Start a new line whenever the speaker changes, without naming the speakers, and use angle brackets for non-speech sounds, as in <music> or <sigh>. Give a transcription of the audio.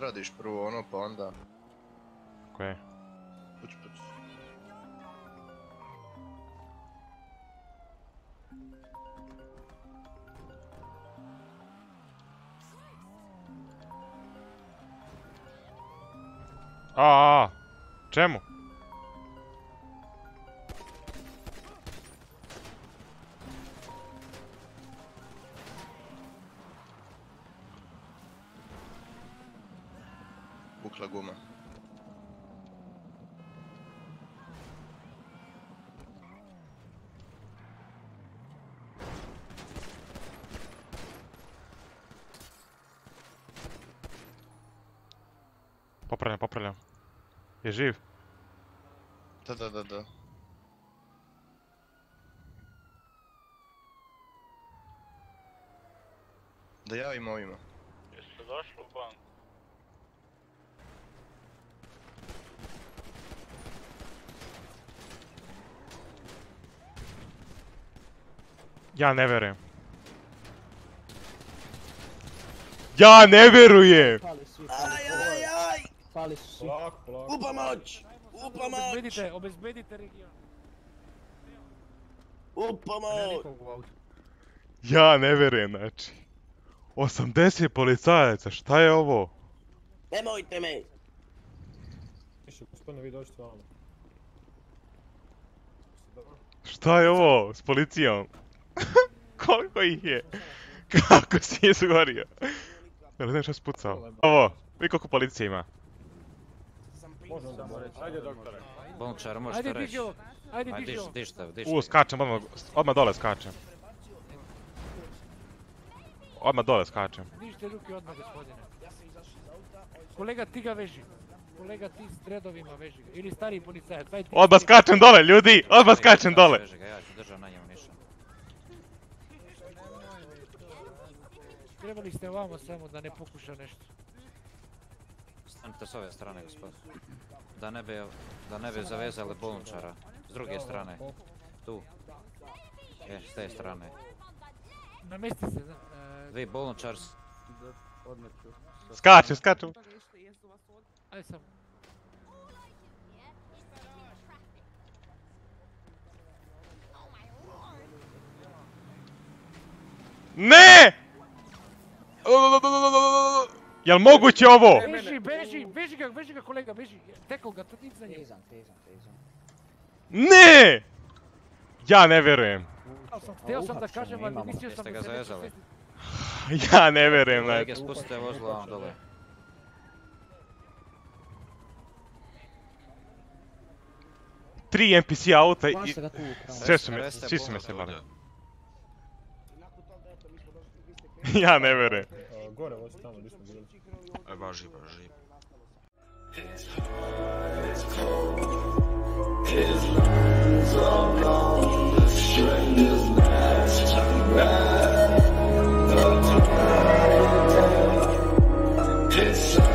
radiš prvo ono, pa onda...
Koje?
Puć, puć.
A, a, a. Čemu?
Pukla guma.
Popravljam, popravljam. Je živ?
Da, da, da, da. Da javim ovima.
Jeste došli
Ja ne vjerujem. Ja ne vjerujem!
Pali svi, pali svi. Pali su svi.
U pomoć! U pomoć!
Obezbedite, obezbedite region.
U
Nema
pomoć!
nikog u autu.
Ja ne vjerujem, znači. 80 policajaca, šta je ovo?
Nemojte me!
Gospodine, vi dođite vamo.
Šta je ovo s policijom? <laughs> Koliko ih je? Kako si izgorio? Ne znam šta si pucao. Ovo, vidi koliko policije ima.
Možemo reći. Ajde, doktore.
Bončar, možete
Ajde
reći.
diži ovog, ajde diži ovog.
dište, dište.
U, skačem, odmah, odmah dole skačem. Odmah dole skačem.
Dižite ruke odmah gospodine. Kolega ti ga veži. Kolega ti s redovima veži ga. Ili stariji policajac.
Odmah skačem dole, ljudi! Odmah skačem dole!
Ja ću držati na njemu ništa.
Trebali ste ovamo samo da ne pokuša nešto.
Stanite s ove strane, gospod. Da ne bi, da ne bi zavezali bolničara. S druge strane. Tu. Je, s te strane.
Namesti se. e,
Vi bolničar... s-
Skačem, skačem!
Ajde samo.
Ne! Jel moguće ovo?
Beži, beži, beži ga, beži ga kolega, beži. Tekao ga, to za njega.
Tezan, tezan, tezan.
Ne! Ja ne vjerujem.
Htio sam, da kažem, ali mislio sam
Jeste
da
ga
se neće
zavezali?
sjetiti. <laughs>
Ja ne vjerujem, znači.
Kolege, spustite vozilo vam dole.
Tri NPC auta i... Sve su me, svi su me se
ovdje. <laughs>
Ja ne vjerujem.
gore, ovo tamo gdje smo bili.
Važi, važi.
His heart is cold, his lines are long, the string match, the his